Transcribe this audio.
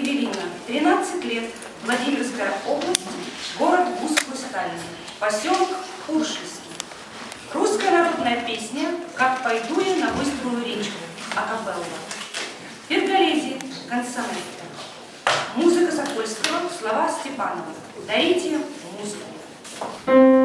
Эвелина, 13 лет, Владимирская область, город Буску-Сталин, поселок Уршельский. Русская народная песня «Как пойду я на быструю речку» акапелла. Перголези, консонетта. Музыка Сокольского, слова Степанова. Дарите музыку.